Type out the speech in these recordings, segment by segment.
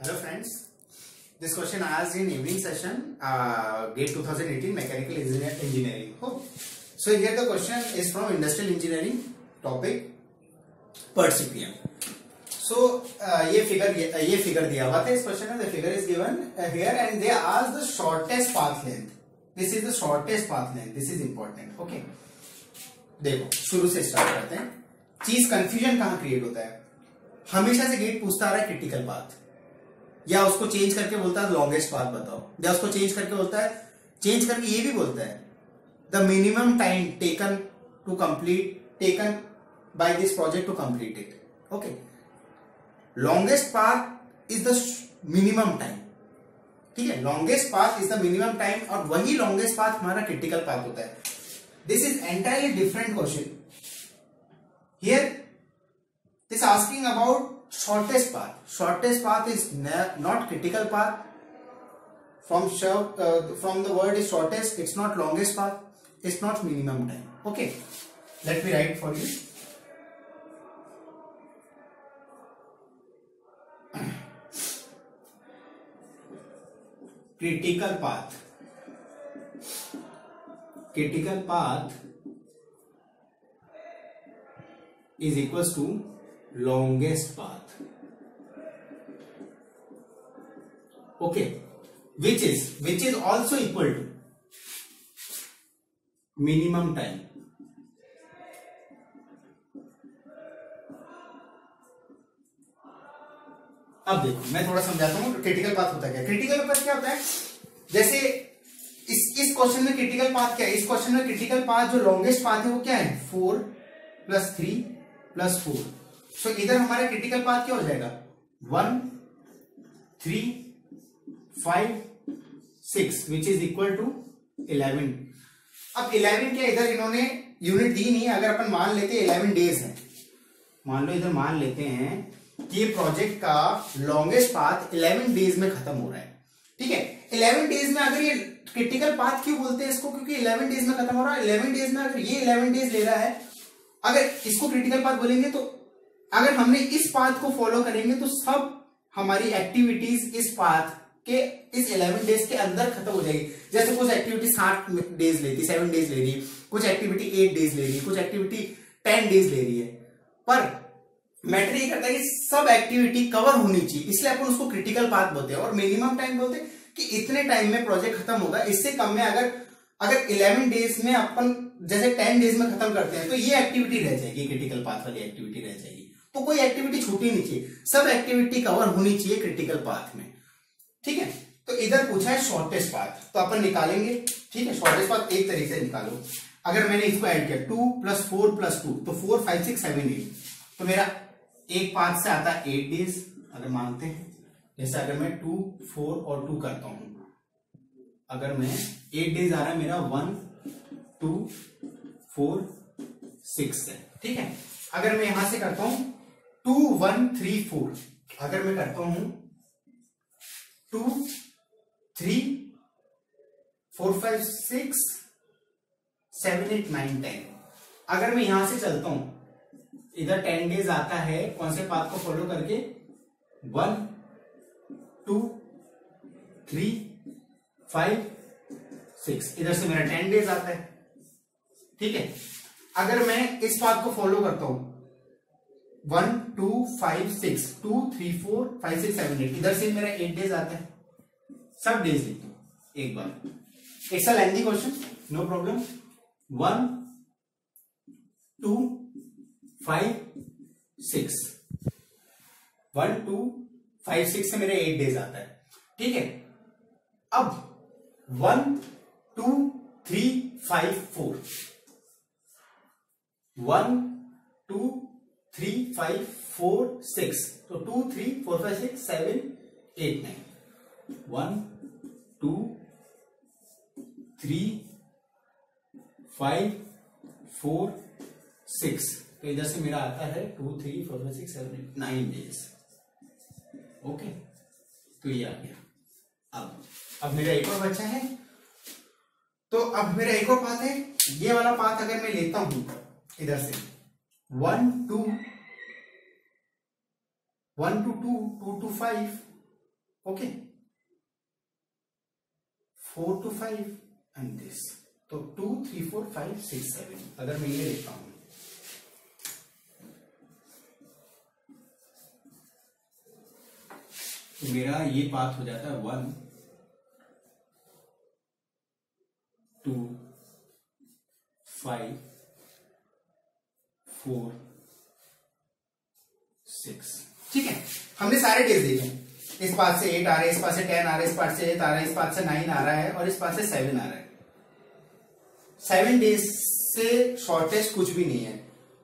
Hello friends this question आज in evening session GATE 2018 mechanical engineer engineering हो so here the question is from industrial engineering topic पर so ये figure ये figure दिया हुआ था इस क्वेश्चन में the figure is given here and they ask the shortest path length this is the shortest path length this is important okay देखो, शुरू से स्टार्ट करते हैं। चीज़ कंफ्यूजन कहाँ क्रिएट होता है? हमेशा से गेट पूछता आ रहा है क्रिटिकल पाथ या उसको चेंज करके बोलता है लॉन्गेस्ट पाथ बताओ। या उसको चेंज करके बोलता है चेंज करके ये भी बोलता है the minimum time taken to complete taken by this project to complete it okay longest path is the minimum time ठीक है? Longest path is the minimum time और वही लॉन्गेस्ट पाथ हमारा क्रिटिकल पाथ होता है। This is entirely different question here this asking about shortest path. Shortest path is not critical path. From uh, from the word is shortest, it's not longest path. It's not minimum time. Okay, let me write for you. critical path. Critical path is equals to longest path. Okay, which is which is also equal to minimum time. अब देखो, मैं थोड़ा समझाता हूँ critical path होता क्या critical path क्या होता है? जैसे इस इस क्वेश्चन में क्रिटिकल पाथ क्या है? इस क्वेश्चन में क्रिटिकल पाथ जो लॉन्गेस्ट पाथ है, वो क्या है? Four plus three plus four so इधर हमारा क्रिटिकल पाथ क्या हो जाएगा? One three five six which is equal to eleven अब इलेवन क्या इधर इन्होंने यूनिट दी नहीं अगर अपन मान लेते इलेवन डेज़ है। मान लो इधर मान लेते हैं कि ये प्रोजेक्ट का लॉन्गेस्ट पाथ इलेवन डेज़ में खत्म हो रहा है। ठीक है? इलेवन डेज़ में अगर ये क्रिटिकल पाथ क्यों बोलते हैं इसको? क्योंकि इलेवन डेज़ में खत्म हो रहा है। इलेवन डेज़ में अगर ये इलेवन डेज़ ले रहा है, अगर इसको क्रिटिकल पाथ बोलेंगे तो अगर हमने इस पाथ को फॉलो करेंगे तो सब हमारी एक्टिविटीज़ इस पाथ के, इस 11 डेज़ के अंदर खत्म हो जाएगी। जैसे कुछ एक्टिविटी सात डेज़ लेती सेवन डेज़ ले रही कुछ एक्टिविटी एट डेज़ ले रही है कुछ एक्टिविटी टेन डेज़ ले रही है। पर मैटर ये करता है कि सब एक्टिविटी कवर होनी चाहिए, इसलिए अपन उसको क्रिटिकल पाथ बोलते हैं। और मिनिमम टाइम बोलते हैं कि इतने टाइम में प्रोजेक्ट खत्म होगा, इससे कम में अगर अगर 11 डेज़ में अपन जैसे टेन डेज़ में खत्म करते हैं तो ये एक्टिविटी रह जाएगी क्रिटिकल पाथ वाली एक्टिविटी रह जाएगी। तो कोई एक्टिविटी छूटी नहीं चाहिए। सब एक्टिविटी कवर होनी चाहिए क्रिटिकल पाथ में। ठीक है? तो इधर पूछा है शॉर्टेस्ट पाथ तो अपन निकालेंगे। ठीक है? शॉर्टेस्ट पाथ एक तरीके से निकालो। अगर मैंने इसको ऐड किया two plus four plus two तो four five six seven eight तो मेरा एक पाथ से आता है एट डेज़ अगर मानते हैं, जैसे अगर मैं टू फोर और टू करता हूँ। अगर मैं एट डेज़ आ रहा है, मेरा वन टू, फोर, सिक्स है। ठीक है? अगर मैं यहाँ से करता हूँ, टू, वन, थ्री, फोर। अगर मैं करता हूँ, two, three, four, five, six, seven, eight, nine, ten. अगर मैं यहाँ से चलता हूँ, इधर टेन डेज़ आता है, कौन से पाथ को फॉलो करके? One, two, three, five, six. इधर से मेरा टेन डेज़ आता है। ठीक है? अगर मैं इस पाथ को फॉलो करता हूँ one two five six two three four five six seven eight इधर से मेरा एट डेज़ आता है। सब डेज़ लिख दो एक बार। It's a lengthy question no problem one two five six one two five six से मेरा एट डेज़ आता है। ठीक है? अब one two three five four one, two, three, five, four, six. तो two, three, four, five, six, seven, eight, nine. One, two, three, five, four, six. तो इधर से मेरा आता है two, three, four, five, six, seven, eight, nine days. Okay? तो ये आ गया। अब अब मेरा एक और बच्चा है। तो अब मेरा एक और पाथ है। ये वाला पाथ अगर मैं लेता हूँ इधर से one two one two two two two five okay four two five and this तो two three four five six seven अगर मैं ये लिखता हूँ। तो मेरा ये पाथ हो जाता है one two five four six ठीक है? हमने सारे डेज़ देखे इस पास से एट आ रहा है, इस पास से टेन आ रहा है, इस पास से एट आ रहा है, इस पास से नाइन आ रहा है और इस पास से सेवन आ रहा है। सेवन डेज़ से शॉर्टेस्ट कुछ भी नहीं है।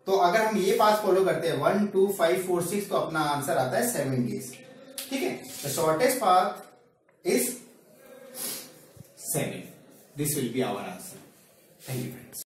तो अगर हम ये पास फॉलो करते हैं one two five four six तो अपना आंसर आता है सेवन डेज़ ठीक है? The shortest path is seven this will be our answer thank you friends